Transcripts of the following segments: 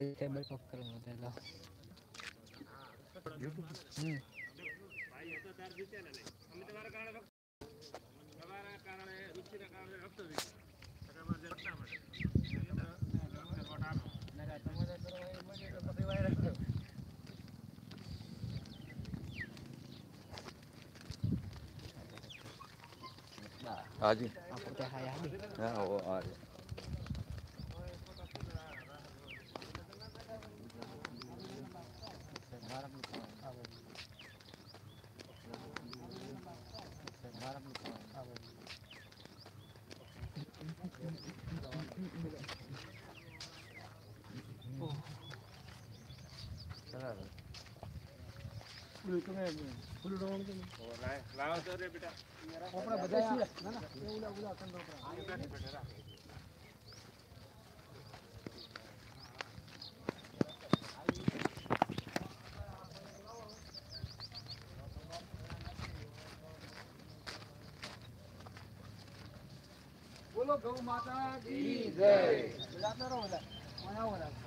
Table पक्का लगा देगा हम्म भाई ये तो डर भी चला नहीं हम तुम्हारा कारण हमारा कारण है रुचि का कारण है अब तो भी हमारा ज़रूरत है हाँ जी। आपको क्या खाया है? हाँ वो आ रही બોલો ગૌ માતા કી જય બધા રહો બધા આવો રાખતા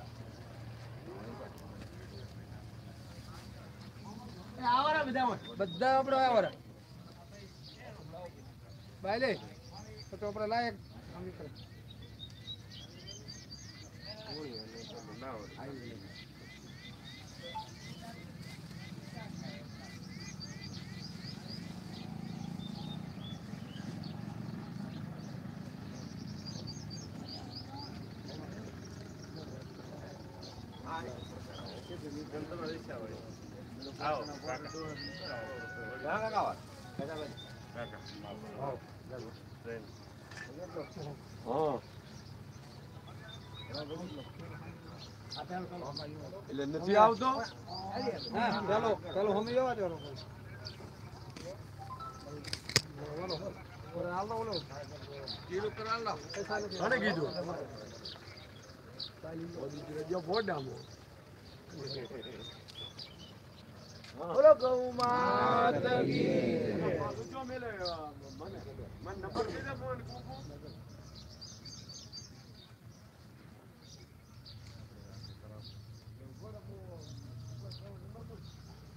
બધા બધા આપણે આવરા ભાઈ લે તો આપણે લાયક. આમ કરે એટલે નથી આવતો? ચાલો ચાલો હમી જવા દો બોલો કીધું. કીધું ગૌ માતા મને મને નંબર દીધા ફોન કુકુ પોતાના ભગત તમે નિવેદન છે ને ભગવાન કરો કોઈ રસ્તા. હા, ના, ના, ના, તમારે-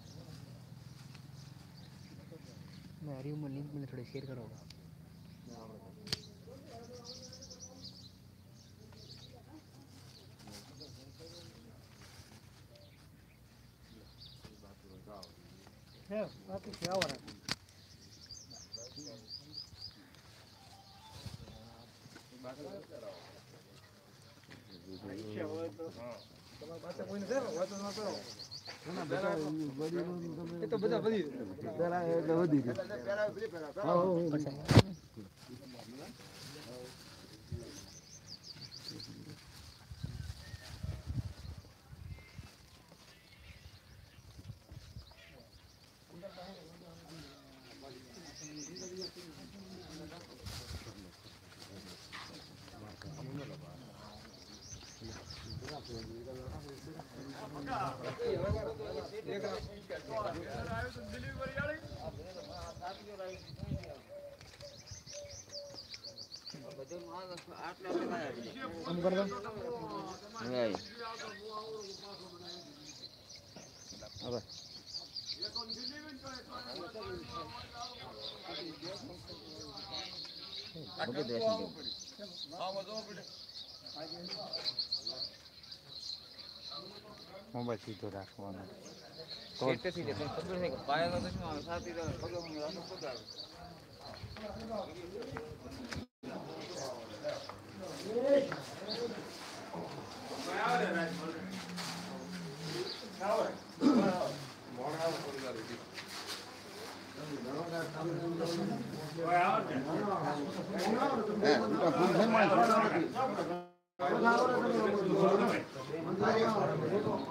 મેં હરિયમાં લિંક મને થોડી શેર કરો હે, બાકી છે, આવો રાખ. તમારી પાસે કોઈને છે ને? વાતો ના કરો. એ તો બધા વધી આમ કર દો. મોબાઈલ સીધો રાખવાનો હા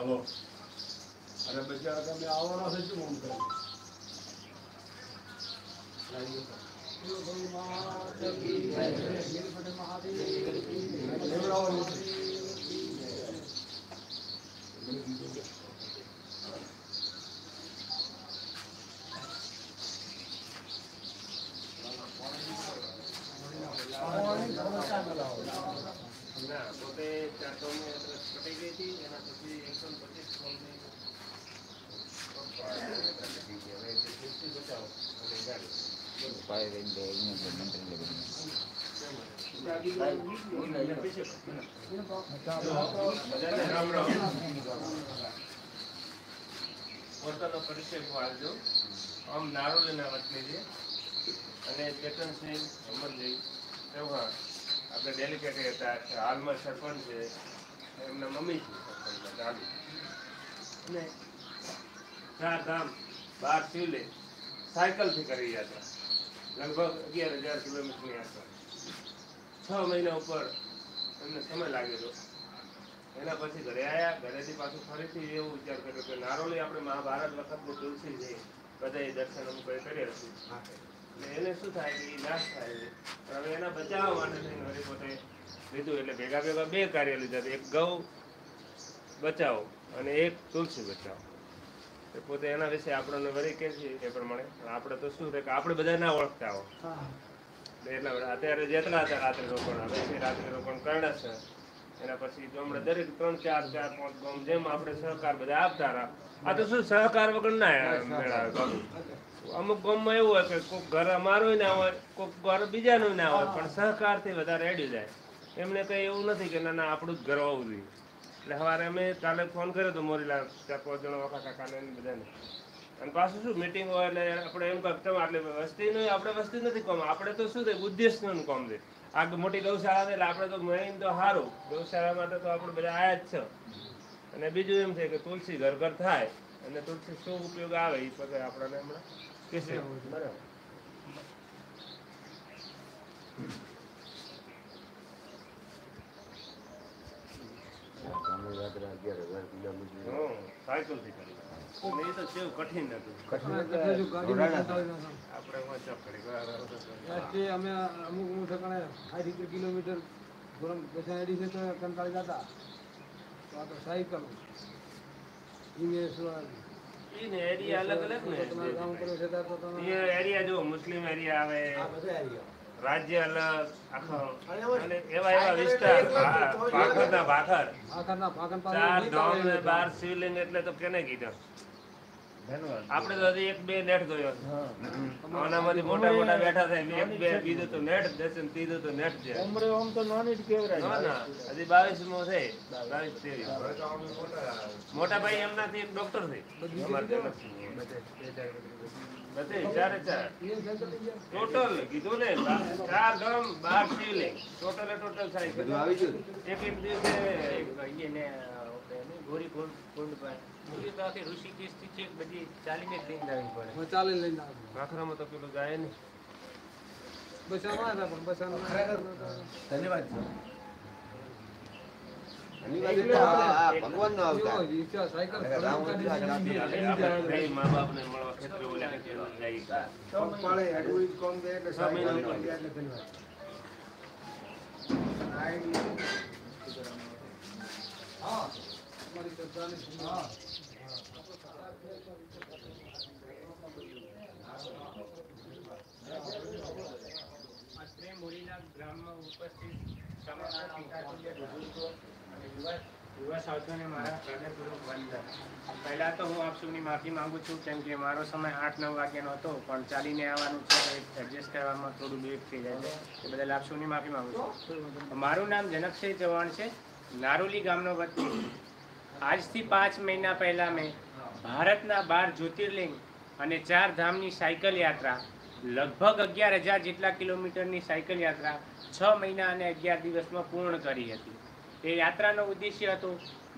હલો. અરે બચારા તમે આવવાના છે શું આમ કરો? ના પોતે ચારસોની અડ્રેસ કટી ગઈ હતી એના પછી એકસો ને પચીસ ફોનની હવે જે ફિફ્ટી બચાવો અને ગાડી બધાને રામ રામ પોતાનો પરિચય આપજો આમ નારોલીના વતની છે અને ચેતનસિંહ અમરજી ચૌહાણ આપણે ડેલિકેટ હતા હાલમાં સરપંચ છે, એમના મમ્મી છે સરપંચના દાદી અને ચાર ધામ બાર સિવલે સાયકલથી કરી હતા. લગભગ અગિયાર હજાર કિલોમીટરની આસપાસ. છ મહિના ઉપર એમને સમય લાગેલો. એના પછી ઘરે આવ્યા ઘરેથી પાછું ફરીથી એવું વિચાર કર્યો કે નારોલી આપણે મહાભારત વખતની તુલસી છે બધા એ દર્શન અમુક કર્યા છે. એટલે એને શું થાય કે એ નાશ થાય છે. પણ હવે એના બચાવવા માટે થઈને વળી પોતે લીધું એટલે ભેગા ભેગા બે કાર્ય લીધા એક ગૌ બચાવો અને એક તુલસી બચાવો. પોતે એના વિશે આપણને વળી કે છે એ પ્રમાણે. આપણે તો શું છે કે આપણે બધા ના ઓળખતા હો. એટલે અત્યારે જેટલા હતા રાત્રે રોપણ, હવે રાત્રે રોપણ કરણા છે. એના પછી તો હમણાં દરેક ત્રણ, ચાર ચાર, પાંચ ગામ જેમ આપણે સહકાર બધા આપતા રહ્યા. આ તો શું સહકાર વગર ના મેળા અમુક ગામમાં એવું હોય કે કોઈક ઘર અમારું ના હોય કોઈક ઘર બીજાનું ના હોય, પણ સહકારથી વધારે રેડી જાય. એમને કઈ એવું નથી કે ના ના, આપણું જ ઘર હોવું જોઈએ. એટલે સવારે અમે કાલે ફોન કર્યો હતો મોરીલા ચાર પાંચ જણા વખા કાકાને બધાને. અને પાછું શું મીટિંગ હોય એટલે આપણે એમ કહે તમે આટલે વસ્તીનું આપણે વસ્તી નથી કોમ. આપણે તો શું થાય બુદ્ધિસ્ટનું કોમ છે. આ મોટી ગૌશાળા છે એટલે આપણે તો મેઇન તો સારું ગૌશાળા માટે તો આપણે બધા આયા જ છે. અને બીજું એમ છે કે તુલસી ઘર ઘર થાય અને તુલસી શું ઉપયોગ આવે એ પછી આપણને હમણાં? કહેશે બરાબર. સાયકલથી કરી. ને ને મુસ્લિમ એરિયા આવે રાજ્ય અલગ એવા એવા વિસ્તાર ભાખર ચાર ધામ બાર શિવલિંગ એટલે તો કેને કીધા? આપણે તો હજી એક બે નેટ જોયો આનામાંથી મોટા મોટા બેઠા થાય ને એક બે બીજું તો નેટ દર્શન ત્રીજું તો નેટ છે. ના ના. હજી બાવીસ મો છે. બાવીસ ત્રેવીસ મોટા ભાઈ એમનાથી એક ડોક્ટર છે. બધે ચારે ચાર. ટોટલ કીધું ને ચાર ગામ બાર શિવલિંગ ટોટલ ટોટલ થાય બધું આવી ગયું એક એક દિવસે ગોરી લઈને આવ્યો. ભાખરામાં ભગવાન નો અવતાર કેવો ઈચ્છા સાયકલ રામ ફરવા કાઢી આપણે આપણે બે મા બાપને મળવા ખેતરે ઓલા ખેતરે જાય પગપાળે હેડવું કોમ દે એટલે છ મહિના સાયકલ ઉપર. એટલે ઘણી વાર. હા તમારી શ્રદ્ધાની હા અત્રે મોરીના ગ્રામમાં ઉપસ્થિત સમગ્ર પહેલાં તો હું આપ માફી માંગુ છું, કેમ કે મારો સમય આઠ નવ વાગ્યાનો હતો, પણ ચાલીને આવવાનું છે એડજસ્ટ કરવામાં થોડું લેટ થઈ જાય છે. એ બદલ આપ માફી માંગુ છું. મારું નામ જનકસિંહ ચૌહાણ છે, નારોલી ગામનો વતની. આજથી પાંચ મહિના પહેલાં મેં ભારતના બાર જ્યોતિર્લિંગ અને ચાર ધામની સાયકલ યાત્રા, લગભગ અગિયાર હજાર જેટલા કિલોમીટરની સાયકલ યાત્રા છ મહિના અને અગિયાર દિવસમાં પૂર્ણ કરી હતી. એ યાત્રાનો ઉદ્દેશ્ય હતો.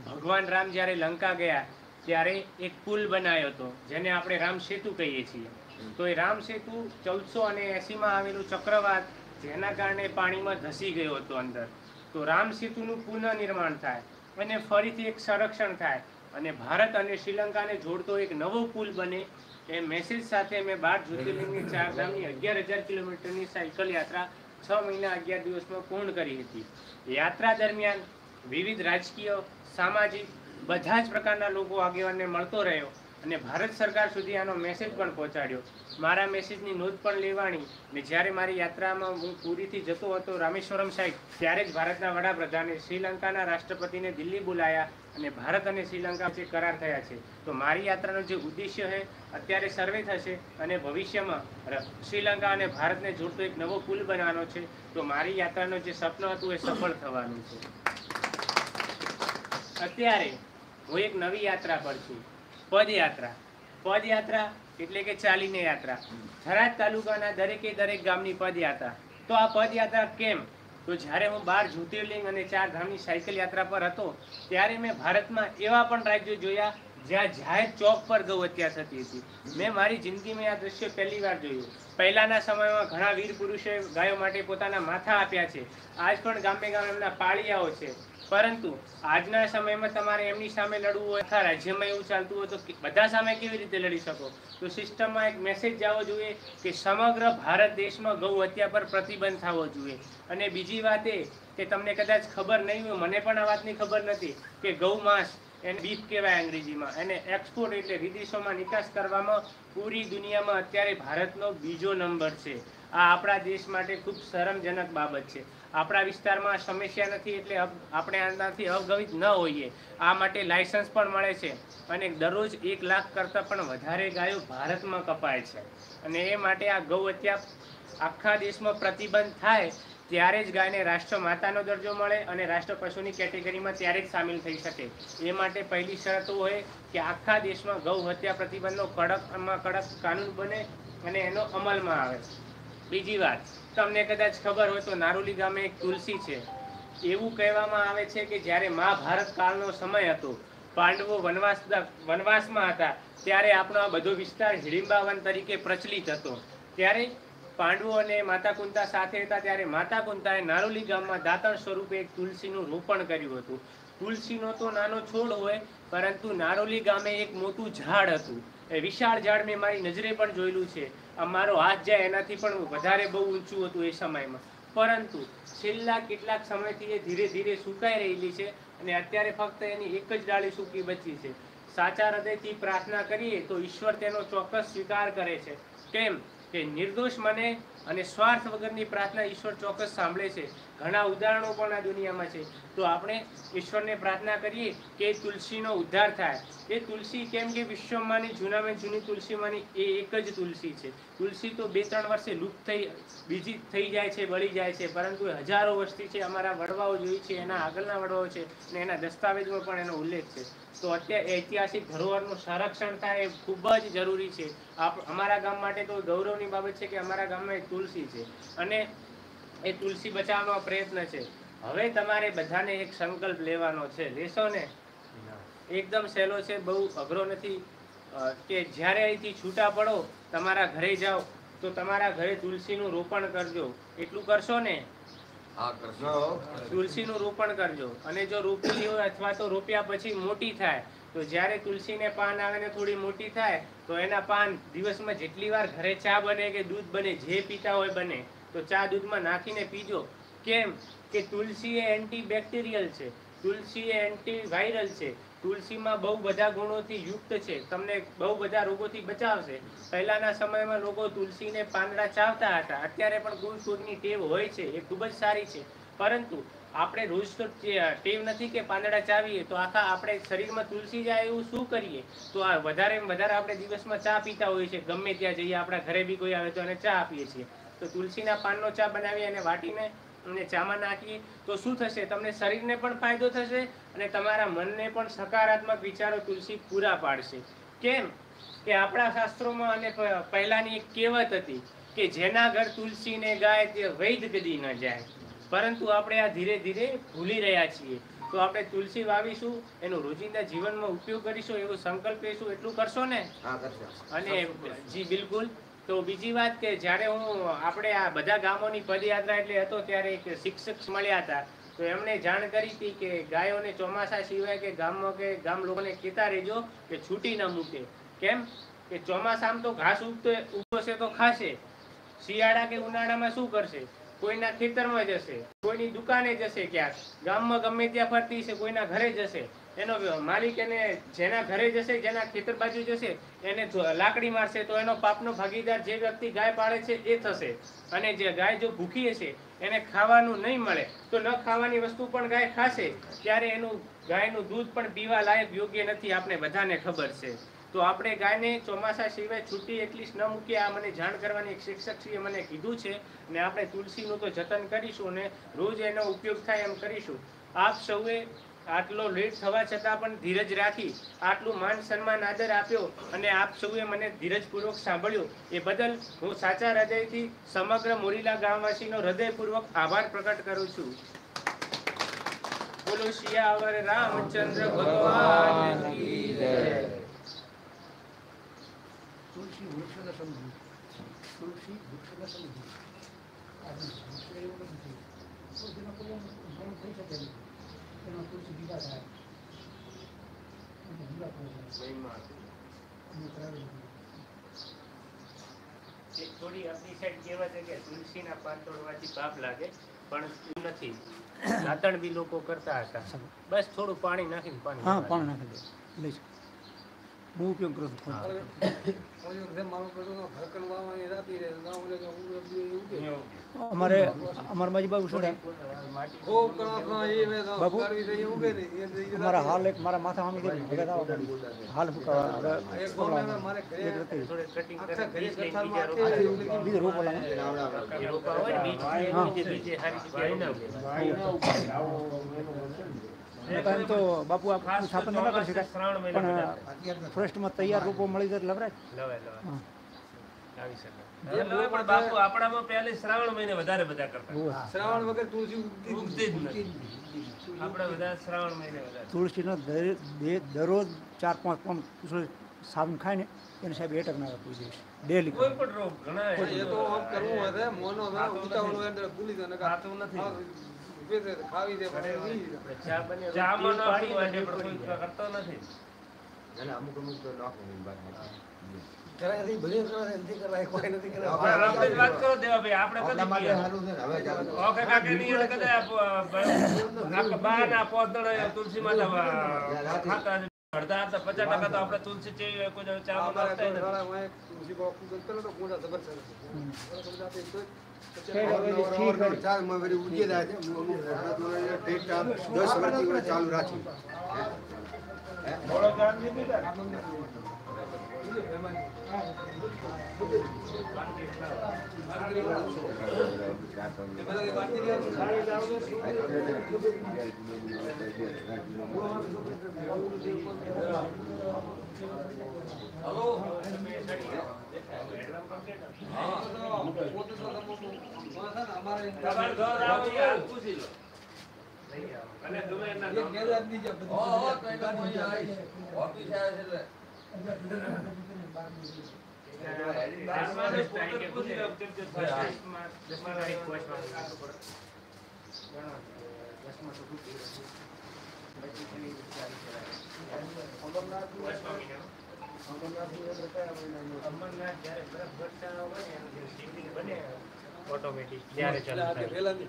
ભગવાન રામ જ્યારે લંકા ગયા, ત્યારે એક પુલ બનાવ્યો હતો, જેને આપણે રામ સેતુ કહીએ છીએ. તો એ રામ સેતુ ચૌદસો અને એંસીમાં આવેલું ચક્રવાત, જેના કારણે પાણીમાં ધસી ગયો હતો અંદર. તો રામ સેતુનું પુનઃનિર્માણ થાય અને ફરીથી એક સંરક્ષણ થાય અને ભારત અને શ્રીલંકાને જોડતો એક નવો પુલ બને. એ મેસેજ સાથે મેં બાર જ્યોતિર્લિંગની ચાર ધામની અગિયાર હજાર કિલોમીટરની સાયકલ યાત્રા છ મહિના અગિયાર દિવસમાં પૂર્ણ કરી હતી. યાત્રા દરમિયાન વિવિધ રાજકીય, સામાજિક બધા જ પ્રકારના લોકો આગેવાનને મળતો રહ્યો અને ભારત સરકાર સુધી આનો મેસેજ પણ પહોંચાડ્યો. મારા મેસેજની નોંધ પણ લેવાની ને જ્યારે મારી યાત્રામાં હું પુરીથી જતો હતો રામેશ્વરમ સાહેબ ત્યારે જ ભારતના વડાપ્રધાને શ્રીલંકાના રાષ્ટ્રપતિને દિલ્હી બોલાયા અને ભારત અને શ્રીલંકા જે કરાર થયા છે. તો મારી યાત્રાનો જે ઉદ્દેશ્ય છે, અત્યારે સર્વે થશે અને ભવિષ્યમાં શ્રીલંકા અને ભારતને જોડતો એક નવો પુલ બનાવવાનો છે. તો મારી યાત્રાનું જે સપનું હતું એ સફળ થવાનું છે. અત્યારે હું એક નવી યાત્રા પર છું. પદયાત્રા. પદયાત્રા એટલે કે ચાલીને યાત્રા. થરાદ તાલુકાના દરેકે દરેક ગામની પદયાત્રા. તો આ પદયાત્રા કેમ? તો જ્યારે હું બાર જ્યોતિર્લિંગ અને ચાર ધામની સાયકલ યાત્રા પર હતો, ત્યારે મેં ભારતમાં એવા પણ રાજ્યો જોયા જ્યાં જાહેર ચોક પર ગૌ હત્યા થતી હતી. મેં મારી જિંદગીમાં આ દ્રશ્ય પહેલી વાર જોયું. પહેલાના સમયમાં ઘણા વીર પુરુષોએ ગાયો માટે પોતાના માથા આપ્યા છે. આજ પણ ગામે ગામ એમના પાળિયાઓ છે. પરંતુ આજના સમયમાં તમારે એમની સામે લડવું હોય આખા રાજ્યમાં એવું ચાલતું હોય તો બધા સામે કેવી રીતે લડી શકો? તો સિસ્ટમમાં એક મેસેજ જવો જોઈએ કે સમગ્ર ભારત દેશમાં ગૌ હત્યા પર પ્રતિબંધ થવો જોઈએ. અને બીજી વાત એ કે તમને કદાચ ખબર નહીં હોય, મને પણ આ વાતની ખબર નથી કે ગૌ માંસ એને બીફ કહેવાય અંગ્રેજીમાં. એને એક્સપોર્ટ એટલે વિદેશોમાં નિકાસ કરવામાં પૂરી દુનિયામાં અત્યારે ભારતનો બીજો નંબર છે. આ આપણા દેશ માટે ખૂબ શરમજનક બાબત છે. આપણા વિસ્તારમાં સમસ્યા નથી એટલે આપણે આનાથી અવગવિત ન હોઈએ. આ માટે લાયસન્સ પણ મળે છે અને દરરોજ એક લાખ કરતાં પણ વધારે ગાયો ભારતમાં કપાય છે. અને એ માટે આ ગૌ હત્યા આખા દેશમાં પ્રતિબંધ થાય ત્યારે જ ગાયને રાષ્ટ્ર માતાનો દરજ્જો મળે અને રાષ્ટ્ર પશુની કેટેગરીમાં ત્યારે જ સામેલ થઈ શકે. એ માટે પહેલી શરત હોય કે આખા દેશમાં ગૌ હત્યા પ્રતિબંધનો કડકમાં કડક કાનૂન બને અને એનો અમલમાં આવે. બીજી વાત તમને કદાચ ખબર હોય તો નારોલી ગામે એક તુલસી છે. એવું કહેવામાં આવે છે કે જ્યારે મહાભારત કાળનો સમય હતો, પાંડવો વનવાસ વનવાસમાં હતા, ત્યારે આપણો આ બધો વિસ્તાર હિડિંબાવન તરીકે પ્રચલિત હતો. ત્યારે પાંડવો અને માતા કુંતા સાથે હતા, ત્યારે માતા કુંતાએ નારોલી ગામમાં દાતણ સ્વરૂપે એક તુલસીનું રોપણ કર્યું હતું. તુલસીનો તો નાનો છોડ હોય, પરંતુ નારોલી ગામે એક મોટું ઝાડ હતું. એ વિશાળ ઝાડ મેં મારી નજરે પણ જોયેલું છે. મારો હાથ જાય એનાથી પણ વધારે બહુ ઊંચું હતું એ સમયમાં. પરંતુ છેલ્લા કેટલાક સમયથી એ ધીરે ધીરે સુકાઈ રહેલી છે અને અત્યારે ફક્ત એની એક જ ડાળી સૂકી બચી છે. સાચા હૃદયથી પ્રાર્થના કરીએ તો ઈશ્વર તેનો ચોક્કસ સ્વીકાર કરે છે. કેમ? કે નિર્દોષ મને અને સ્વાર્થ વગરની પ્રાર્થના ઈશ્વર ચોક્કસ સાંભળે છે. ઘણા ઉદાહરણો પણ આ દુનિયામાં છે. તો આપણે ઈશ્વરને પ્રાર્થના કરીએ કે તુલસીનો ઉદ્ધાર થાય. એ તુલસી કેમ કે વિશ્વમાંની જૂનામાં જૂની તુલસીમાંની એ એક જ તુલસી છે. તુલસી તો બે ત્રણ વર્ષે લુપ્ત થઈ, બીજી થઈ જાય છે, બળી જાય છે. પરંતુ હજારો વર્ષથી છે, અમારા વડવાઓ જોઈ છે, એના આગળના વડવાઓ છે અને એના દસ્તાવેજમાં પણ એનો ઉલ્લેખ છે. તો અત્યારે ઐતિહાસિક ધરોહરનું સંરક્ષણ થાય એ ખૂબ જ જરૂરી છે. અમારા ગામ માટે તો ગૌરવની બાબત છે કે અમારા ગામમાં એક તુલસી છે અને એ તુલસી બચાવવાનો પ્રયત્ન છે. હવે તમારે બધાને એક સંકલ્પ લેવાનો છે. લેશો ને? એકદમ સહેલો છે, બહુ અઘરો નથી. કે જ્યારે અહીંથી છૂટા પડો, તમારા ઘરે જાઓ, તો તમારા ઘરે તુલસીનું રોપણ કરજો. એટલું કરશો ને? તુલસીનું રોપણ કરજો. અને જો રોપેલી હોય અથવા તો રોપ્યા પછી મોટી થાય તો જ્યારે તુલસીને પાન આવે ને થોડી મોટી થાય તો એના પાન દિવસમાં જેટલી વાર ઘરે ચા બને કે દૂધ બને જે પીતા હોય બને તો ચા દૂધમાં નાખીને પીજો. કેમ? કે તુલસી એ એન્ટીબેક્ટેરિયલ છે. તુલસી એ એન્ટીવાયરલ છે. તુલસીમાં બહુ બધા ગુણોથી યુક્ત છે. તમને બહુ બધા રોગોથી બચાવશે. પહેલાના સમયમાં લોકો તુલસીને પાંદડા ચાવતા હતા. અત્યારે પણ ગુણસૂરની ટેવ હોય છે. એ ખૂબ જ સારી છે. પરંતુ આપણે રોજ તો ટેવ નથી કે પાંદડા ચાવીએ, તો આખા આપણે શરીરમાં તુલસી જાય એવું શું કરીએ? તો આ વધારે વધારે આપણે દિવસમાં ચા પીતા હોઈએ છીએ. ગમે ત્યાં જઈએ, આપણા ઘરે બી કોઈ આવે તો એને ચા આપીએ છીએ. તો તુલસીના પાનનો ચા બનાવી અને વાટીને અને ચામાં નાખીએ તો શું થશે? તમને શરીરને પણ ફાયદો થશે અને તમારા મનને પણ સકારાત્મક વિચારો તુલસી પૂરા પાડશે. કેમ? કે આપણા શાસ્ત્રોમાં અને પહેલાંની એક કહેવત હતી કે જેના ઘર તુલસીને ગાય તે વૈદ ગદી ન જાય. પરંતુ આપણે આ ધીરે ધીરે ભૂલી રહ્યા છીએ. તો આપણે તુલસી વાવીશું એનો રોજિંદા જીવનમાં ઉપયોગ કરીશું એવો સંકલ્પ લેશું એટલું કરશો ને? અને જી બિલકુલ. તો બીજી વાત કે જ્યારે હું આપણે આ બધા ગામોની પદયાત્રા એટલે હતો ત્યારે એક શિક્ષક મળ્યા હતા. તો એમણે જાણ કરી હતી કે ગાયોને ચોમાસા સિવાય કે ગામમાં કે ગામ લોકોને કહેતા રહેજો કે છૂટી ન મૂકે. કેમ? કે ચોમાસામાં તો ઘાસ ઉગતો ઉગશે તો ખાશે. શિયાળા કે ઉનાળામાં શું કરશે? કોઈના ખેતરમાં જશે, કોઈની દુકાને જશે ક્યાંક. ગામમાં ગમે ત્યાં ફરતી છે કોઈના ઘરે જશે. એનો માલિક એને જેના ઘરે જશે, જેના ખેતર બાજુ જશે, એને લાકડી મારશે, તો એનો પાપનો ભાગીદાર જે વ્યક્તિ ગાય પાળે છે એ થશે. અને જે ગાય જો ભૂખી હશે, એને ખાવાનું નહીં મળે, તો ન ખાવાની વસ્તુ પણ ગાય ખાશે. ત્યારે એનું ગાયનું દૂધ પણ પીવા લાયક યોગ્ય નથી આપણે બધાને ખબર છે. તો આપણે ગાયને ચોમાસા સિવાય છૂટી એટલીસ્ટ ન મૂકીએ, આ મને જાણ કરવાની એક શિક્ષકશ્રીએ મને કીધું છે. ને આપણે તુલસીનું તો જતન કરીશું અને રોજ એનો ઉપયોગ થાય એમ કરીશું. આપ સૌએ આટલો લેટ થવા છતાં પણ ધીરજ રાખી, આટલું માન સન્માન આદર આપ્યો અને આપ સૌએ મને ધીરજપૂર્વક સાંભળ્યો. એ બદલ હું સાચા હૃદયથી સમગ્ર મોરીલા ગામવાસીનો હૃદયપૂર્વક આભાર પ્રકટ કરું છું. બોલો શિયાવર રામચંદ્ર ભગવાન તુલસી વૃક્ષને સમજવું તુલસી વૃક્ષને સમજવું આજે વૃક્ષ એવું નથી. જેનો કોઈ ભણ થઈ શકે નહીં. થોડી આપણી સાઈડ કહેવત છે કે તુલસીના પાન તોડવાથી પાપ લાગે પણ એવું નથી. દાંતણ બી લોકો કરતા હતા. બસ થોડું પાણી નાખીને પાણી હા નાખવાનું. પાણી નાખી દે. લઈશ હું ઉપયોગ કરું છું મારું અમારે અમારા બાજુ બાબુ શું બાબુ ખૂબ કણો કણો એ મેં તો બાપુ? કરવી થઈ ઊંઘે ને એ જ એ અમારા રાતે. હાલ એક મારા માથા સામે ભેગા થવા માંડી. હાલ મારે બીજ રોપા હા. એમ તો બાપુ આ સ્થાપન ના કરી શકાય. શ્રાવણ મહિના બધા પણ ફોરેસ્ટમાં તૈયાર રૂપો મળી જાય લવરાય. લવાય લવાય. હા. આવી શકે. પણ બાપુ આપણામાં પહેલી શ્રાવણ મહિને વધારે બધા કરતા. શ્રાવણ વગર તુલસી ઉગતી જ નથી. આપણે બધા શ્રાવણ મહિને વધારે. તુલસીનો દરરોજ ચાર પાંચ પાંચ સાબુ ખાય ને એને સાહેબ એટક ના જોઈએ ડેલી કોઈ પણ રોગ ઘણા એ તો કરવું હોય. મોનો ઉતાવળ ભૂલી જાય નથી. ખાવી દે. ચા ચામાં. કરતો નથી અમુક અમુક તો કરાય ભલે કરાય, નથી કરાય, કોઈ નથી કરાય. આપણે વાત કરો આપણે માટે છે હવે ચાલો. ઓકે તુલસી માતા ખાતા. અડધા અડધા પચાસ ટકા તો આપણે તુલસી ચેવી કોઈ દાડો ચામાં અમારે નાખતા તો ય નથી. શાળામાં એક તુલસી બાપુ બોલતો નતો, કુંડા જબરજસ્ત ચાલ, માં વળી તમે એના છે. આવે છે અમરનાથ જ્યારે બરફ વર્ષા હોય ઓટોમેટિક ત્યારે ચાલુ થાય.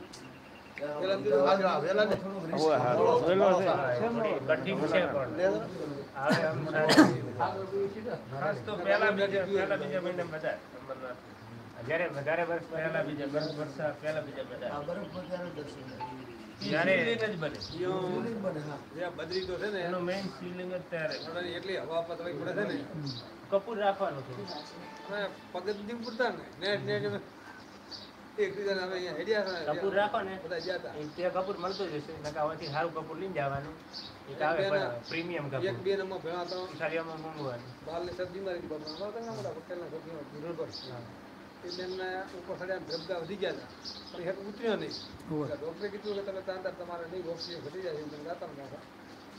છે ને એનો મેઇન શિવલિંગ જ ત્યારે એટલી હવા પતળી પડે છે ને કપૂર રાખવાનું છે. અને પગ પૂરતા ને નેટ નેટ એકબીજાને અમે અહીંયા હેડ્યા ને, કપૂર રાખો ને. બધા ગયા હતા. એ ત્યાં કપૂર મળતો જ હશે નકા હોવાથી સારું કપૂર લઈને જવાનું. એક આવે પ્રીમિયમ એક બે નંબર ભેળા આમાં બાલની સબ્જી મારી હતી બાપા. અમારા ત્યાં મોટા હોટલના સબ્જીમાં ભીડ પર એ બેનના ઉપર સડ્યા ધબકા વધી ગયા હતા. પણ ઉતર્યો નહીં. ડૉક્ટરે કીધું કે તમે ત્યાં અંદર તમારે નહીં ઓક્સિજન ઘટી જાય તમે જાતા ને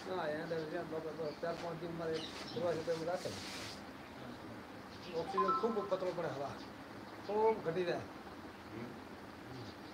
ના એ અંદર જ્યાં બાપા તો ચાર પાંચ દિન મારે જોવા છે તો એમ રાખે ઓક્સિજન ખૂબ પતળો પડે હવા. ખૂબ ઘટી જાય બધી કેદારગીરી અને મારો કુદરતી ઈલા હવે સાહેબ બાપુ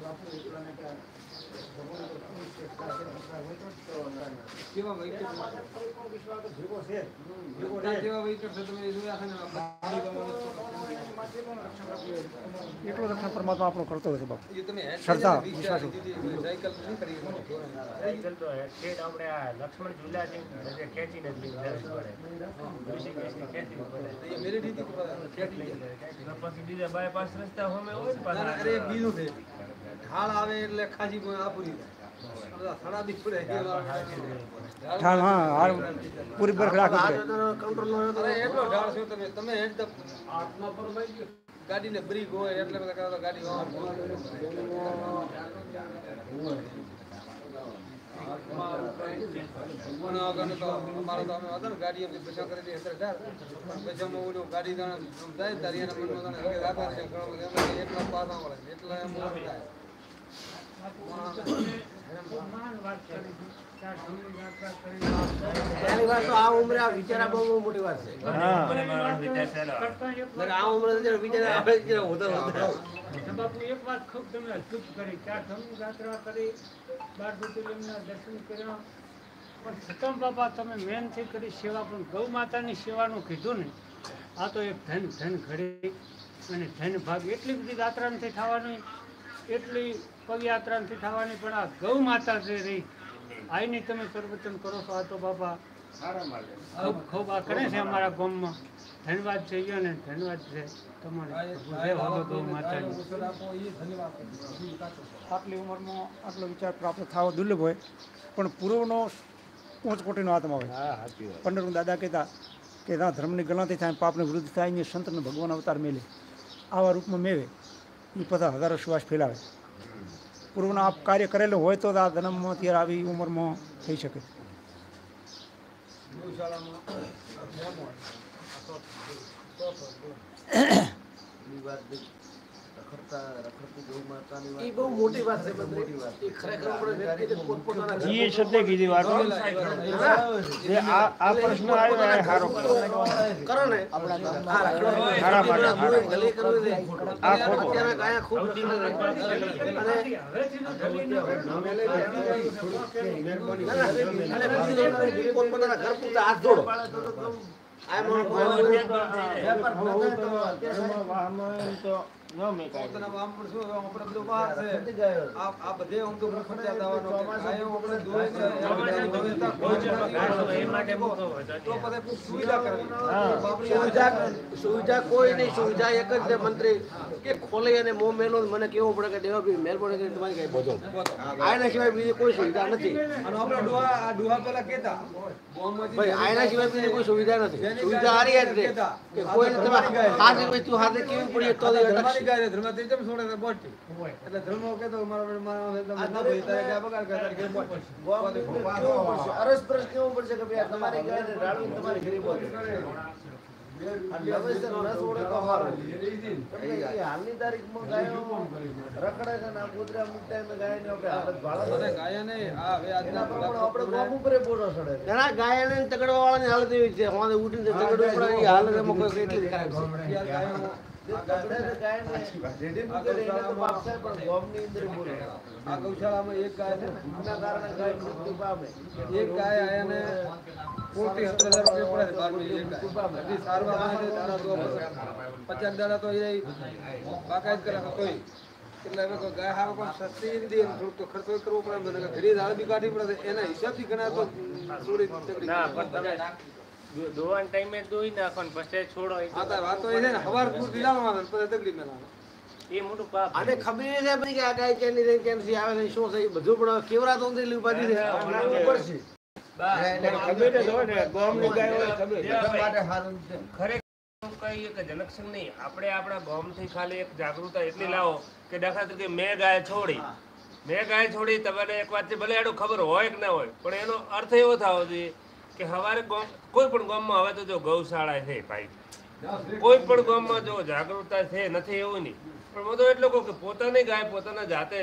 બાપુ એકલાને કે કેવા વૈકટ ભેગો છે કેવા વૈકટ છે? તમે એ જોયા છે ને એટલું રક્ષણ પરમાત્મા આપણો કરતો હોય છે બાપુ. શ્રદ્ધા, આપણે આ લક્ષ્મણ ખેંચી પછી બીજા બાયપાસ રસ્તા હોમે હોય ને ના, ના, પાછા અરે બીજું છે. ઢાળ આવે એટલે ખાસી કોઈ આપુરી જાય ઠાલ હા હાર પૂરી બરફ રાખવી પડે અરે એટલો ઢાળ છો તમે તમે હેડ તો ગાડીને બ્રેક હોય એટલે બધા ગાડી ગાડી પહેલી વાર તો આ ઉંમરે આ વિચાર બહુ મોટી વાત છે. આ ઉંમરે વિચાર બાપુ એક વાત ખૂબ તમે અદ્ભુત કરી. ચાર ધમની યાત્રા કરી બાર જ્યોતિર્લિંગના દર્શન કર્યા. પણ છતાં બાપા તમે મેનથી કરી સેવા પણ ગૌ માતાની સેવાનું કીધું ને આ તો એક ધન ધન ઘડી અને ધન ભાગ. એટલી બધી યાત્રા નથી થવાની એટલી પગયાત્રા નથી થવાની પણ આ ગૌ માતા છે રહી. આઈની તમે પ્રવચન કરો છો આ તો બાપા ખૂબ ખૂબ આ કરે છે અમારા ગામમાં. ધન્યવાદ છે ઈ ને ધન્યવાદ છે તમારે. ગૌ માતા આટલી ઉંમરમાં આટલો વિચાર પ્રાપ્ત થવો દુર્લભ હોય પણ પૂર્વનો ઊંચ કોટીનો આત્મા હોય. પંડરનું દાદા કહેતા કે ના ધર્મની ગણાતી થાય પાપને વૃદ્ધ થાય ને સંતને ભગવાન અવતાર મેલે. આવા રૂપમાં મેવે એ બધા હજારો શ્વાસ ફેલાવે. પૂર્વનો આપ કાર્ય કરેલું હોય તો જ આ જન્મમાં અત્યારે આવી ઉંમરમાં થઈ શકે. એની ઈ બહુ મોટી વાત છે એ ખરેખર આપણે કીધી વાત જે આ આ પ્રશ્ન આવ્યો એ સારો કરો ને સારા માટે. આ ખોટું. ખૂબ અને પોતપોતાના ઘર પૂરતા હાથ જોડો આમ તો સુવિધા કોઈ નહીં. સુવિધા એક જ છે મંત્રી. કે ખોલે અને મો મેલો મને કેવું પડે કે દેવાભાઈ મહેરબાની કરીને તમારી કઈ બોલો આના સિવાય બીજી કોઈ સુવિધા નથી. અને આપણે ડોહા આ ડોહા પેલા કેતા. ગામમાંથી ભાઈ આના સિવાય બીજી કોઈ સુવિધા નથી. સુવિધા હારી જ છે. કે કોઈને તમે હાથે તું હાથે કેવી પડી તો. ગાય જેમ બોટી. એટલે ધર્મો મારા મારા ના ભાઈ તારે બગાડ બોટી. કેવું પડશે? કે ભાઈ તમારી ઘરે તો હારું. એટલે એ હાલની તારીખમાં ગાયો રખડે છે ને આ કૂતરા મૂકતા એમને ગાયની આપણે હાલત આપણે ઉપર બોલો ઘણા ને તગડવા વાળાની હાલત એવી છે. ઉઠીને તગડવું પડે હાલત એમાં કોઈ એટલી છે. આ ગૌશાળામાં તોય એટલે હવે ગાય હારો પણ સસ્તી ખર્ચો કરવો પડે ઘરે દાળ બી કાઢવી પડે એના હિસાબથી ઘણા તો દોવાના ટાઈમે દોઈ નાખો ને પછી છોડો આ તો વાતો એ છે ને હવાર પૂરતી આવે પછી તકલીફ મેળવવાનું એ મોટું પાપ અને ખબર છે ભાઈ કે આ ગાય કેની રહી સી આવે છે શું છે બધું પણ કેવરા તો નથી ઉપાધિ છે. લાવવું પડશે ખરેખર એવું કહીએ કે જનક્ષણ નહીં આપણે આપણા ગામથી ખાલી એક જાગૃતતા એટલી લાવો કે દાખલા તરીકે મેં ગાય છોડી. મેં ગાય છોડી તમને એક વાત ભલે એનો ખબર હોય કે ના હોય પણ એનો અર્થ એવો થવો જોઈએ કે હવારે ગામ કોઈ પણ ગામમાં હવે તો જો ગૌશાળા છે ભાઈ. કોઈ પણ ગામમાં જો જાગૃતતા છે નથી એવું નહીં. પણ હું તો એટલો કહું કે પોતાની ગાય પોતાના જાતે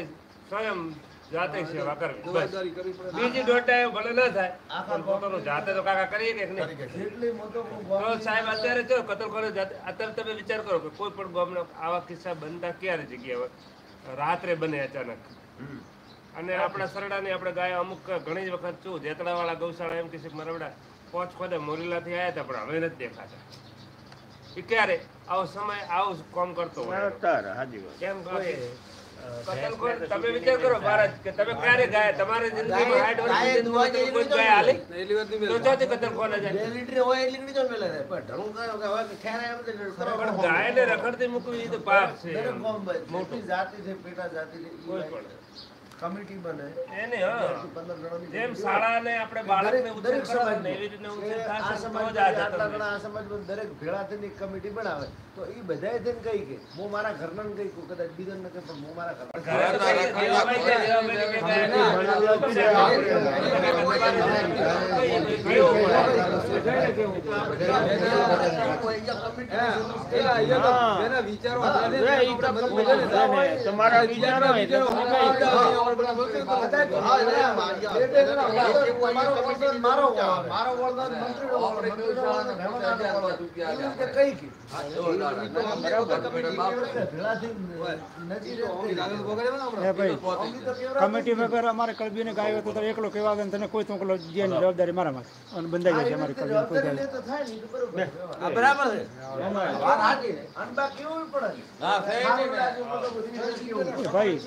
સ્વયં જાતે સેવા કરવી બસ. બીજી દોઢ ભલે ના થાય પણ પોતાનું જાતે તો કાકા કરીએ કે નહીં? તો સાહેબ અત્યારે જો કતલખોરે જાતે. અત્યારે તમે વિચાર કરો કે કોઈ પણ ગામના આવા કિસ્સા બનતા ક્યારે જગ્યા હોય રાત્રે બને અચાનક. અને આપણા સરડાની આપણે ગાય અમુક ઘણી જ વખત શું જેતડાવાળા ગૌશાળા એમ કે છે મરવડા પોચ ખોદે મોરીલાથી આવ્યા હતા પણ હવે નથી દેખાતા. એ ક્યારે? આવો સમય આવો કામ કરતો હોય. કેમ કે તમે વિચાર કરો મહારાજ કે તમે ક્યારે ગાય? તમારી જિંદગીમાં વર્ષની જિંદગીમાં કોઈ ગાય હાલી? ને એટલી વાર નહીં તો ચોથી કતલખોરે જાય. લીટર હોય એટલી લીટર જ મેલે છે પણ ઢળું કયો કે હવે ઠેરાય એમ તો ગાયને રખડતી મૂકવી એ તો પાપ છે મોટી. જાતિ છે પેટા જાતિ કોઈ પણ. કમિટી બને એને જેમ શાળાને આપણે બાળકને દરેક- ઉછેર કરવાનો એવી રીતના ઉછેર આ થશે તો સમાજમાં જ આટલા ઘણા આ સમાજમાં દરેક ભેળા થઈને કમિટી બનાવે તો એ બધાએ થઈને કહી કે હું મારા ઘરના કહી કહું, કદાચ બીજાને કહે પણ હું મારા ઘરે ને, ને. તમારા વિચારો મારો. મારો તો કમિટી મેમ્બર અમારે કલબીને ગાયો તો એકલો કહેવા આવે ને તને કોઈ તો એકલો જેની જવાબદારી મારામાં અને બંધાઈ જાય છે અમારી કલબી તો તો બરોબર. છે. ભાઈ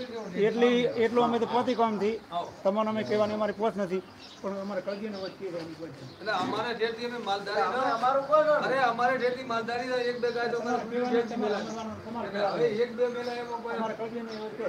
એટલી એટલું અમે તો પહોંચી કામથી તમારો અમે કહેવાની અમારી પહોંચ નથી પણ અમારે કલબીને વચ્ચે રહેવાની કોઈ છે. એટલે અમારે ઠેરથી અમે માલધારી અમારું કહો અરે અમારે ઠેરથી માલધારી એક બે ગાય તો અમારે એક બે મેલા એમાં કોઈ- અમારે કલબીને વચ્ચે.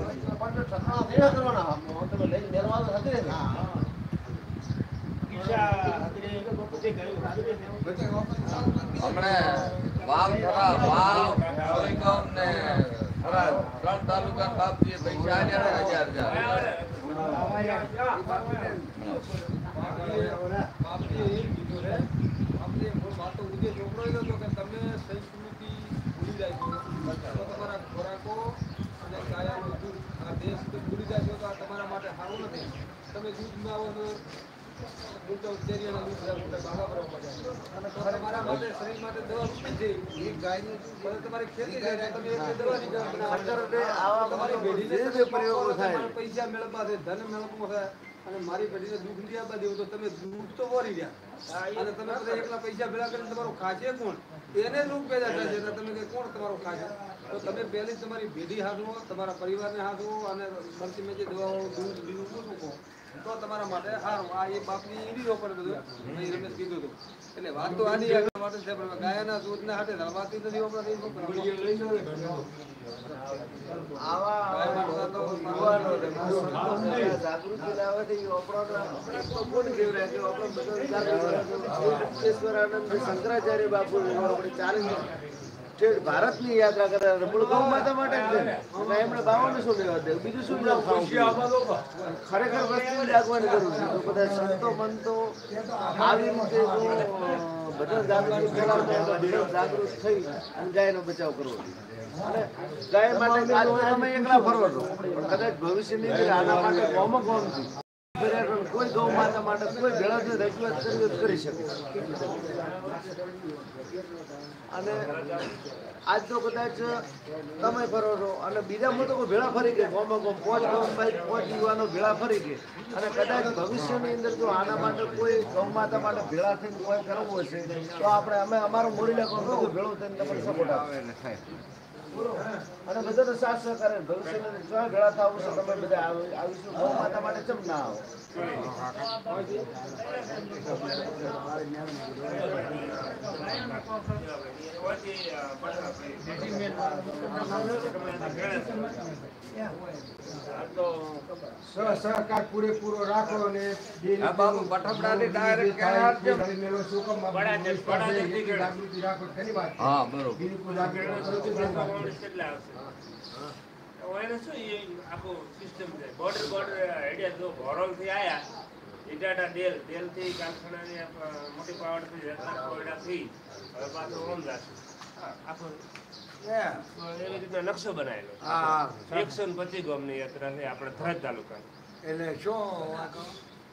હમણે વાવ થરા તાલુકા બાપજીએ પૈસા આલ્યા હજાર હજાર. છોકરો હતો તમે સંસ્કૃતિ ભૂલી જાય છો તો તમારા ખોરાકો અને કાયાનું દૂધ આ દેશ તો ભૂલી જાય છો તો આ તમારા માટે સારું નથી તમે દૂધ ના આવો તો મોટો કેરીયાના દૂધ જાય, મોટા બાબા બરાબર જાય. અને તો તમારા માટે શરીર માટે દવા રૂપી છે એ ગાયનું દૂધ તમારી ખેતી થાય તો તમે એટલી દવા નહીં કરો. સરકારે આવા તમારી તમારી પેઢીને જે જે પ્રયોગો થાય તમારે પૈસા મેળવવા છે ધન મેળવવું છે અને મારી પેઢીને દુઃખ નહીં આપવા દેવું તો તમે દુઃખ તો વરી ગયા અને તમે બધા એકલા પૈસા ભેગા કરીને તમારું ખાશે કોણ? એને દુઃખ પેદા થાય છે એટલે તમે કે કોણ તમારું ખાશે? તો તમે પહેલી તમારી પેઢી હાથવો તમારા પરિવારને હાથવો અને બરસી મેં જે દવાઓ દૂધ બીજું શું કહો તો તમારા માટે સારું આ એ બાપની ઈડી નો પડે બધું રમેશ કીધું હતું. એટલે વાત તો આની આગળ માટે છે પણ ગાયના દૂધના હાથે ધરવાતી નથી આપણે જાગૃત શંકરાચાર્ય બાપુ આપણે ચાલીસ ભારતની યાત્રા કરે. મૂળ ગૌ માતા માટે જ એમણે બાવાને શું લેવા દે બીજું શું લેવા ખાવું પીવું? ખરેખર વસ્તુ જાગવાની જરૂર છે. તો બધા સંતો મંતો આવી રીતે બધા જાગૃતિ ફેલાવતા થઈ અને ગાયનો બચાવ કરવો અને ગાય માટે તમે એકલા કદાચ ભવિષ્યની આના માટે કોમો કોમથી. ખરેખર કોઈ ગૌ માતા કોઈ ભેળાથી રજૂઆત કરી શકે. અને આજ તો કદાચ તમે ફરો છો અને બીજા મોટો કોઈ ભેળા ફરી ગયા ગોમો ગોમ પોચ ગોમ ભેળા ફરી ગઈ. અને કદાચ ભવિષ્યની અંદર જો આના માટે કોઈ ગૌ માતા માટે ભેળા થઈને કોઈ કરવું હશે, તો આપણે અમે અમારો મોડી ભેળો ભેળું થઈને તમને સપોર્ટ આવે અને બધા તો સાથ સહકાર ભવિષ્યની અંદર જો ભેળા થવું છે તમે બધા આવીશું. બહુ માતા માટે ચમ ના આવો. સહકાર પૂરેપૂરો રાખો અને ડાયરેક્ટ રાખો તેની વાત હા બરોબર. જાગૃતિ કેટલા આવશે? એને શું એ આખો સિસ્ટમ છે? બોર્ડર બોર્ડર હેડિયા જો ભોરોલથી આયા ઇટાટા ડેલ ડેલથી કારખાનાની મોટી પાવડથી રત્ના કોયડા થી હવે પાછો ઓમ જશે આખો એવી રીતના નકશો બનાવેલો. હા એકસો ને પચીસ ગામની યાત્રા છે આપણે થરાદ તાલુકા એટલે શું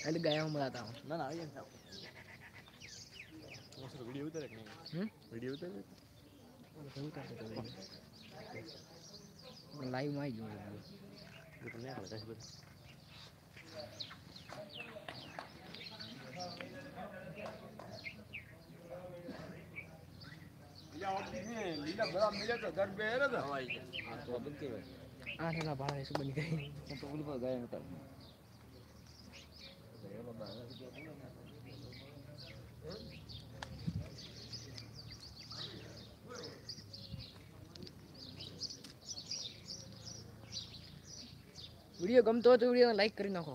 હોય આ બે પછી નારો લઈને આપણે ગાયાનું સિંદૂર પસંદ કરીએ હોય પૂછો કરો તો પૂછો આગા પાસે લાઈવ ચાલુ છે એટલે ગયા હું મળાતા હું ના ના આવી જાય વીડિયો ઉતારે કે વીડિયો ઉતારે લાઈવમાં આવી ગયું આઠ ના ભાડા શું બની ગઈ? તો બોલ પર ગયા હતા વીડિયો ગમતો હોય તો વીડિયો લાઈક કરી નાખો.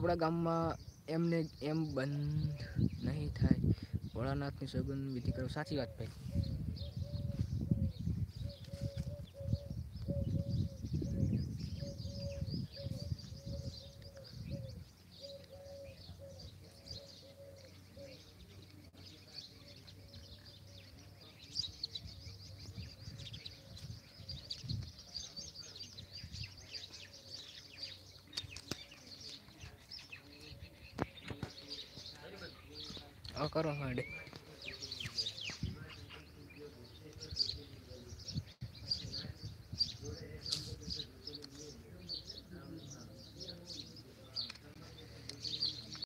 આપણા ગામમાં એમને એમ બંધ નહીં થાય. ભોળાનાથની સગન વિધિ કરો. સાચી વાત ભાઈ.